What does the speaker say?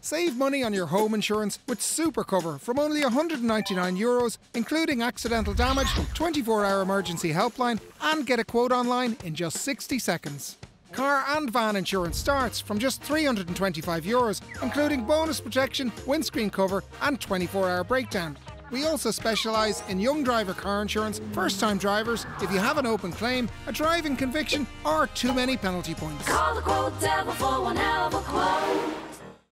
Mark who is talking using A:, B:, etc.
A: Save money on your home insurance with Super Cover from only 199 euros, including accidental damage, 24 hour emergency helpline, and get a quote online in just 60 seconds. Car and van insurance starts from just 325 euros, including bonus protection, windscreen cover, and 24 hour breakdown. We also specialise in young driver car insurance, first time drivers, if you have an open claim, a driving conviction, or too many penalty points.
B: Call the quote devil for one hell.